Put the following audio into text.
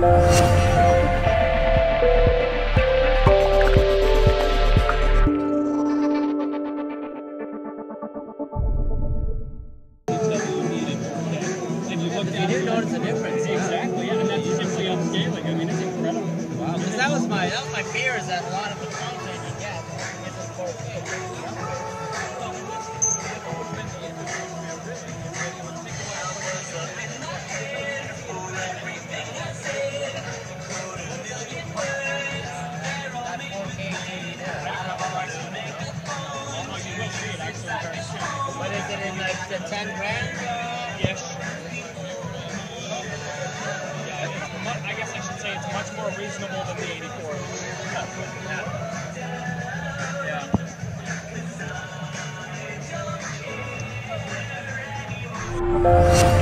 that was my that was my fear is that a lot of the What is it in like the 10 grand? Yes. Yeah, I guess I should say it's much more reasonable than the 84. Yeah.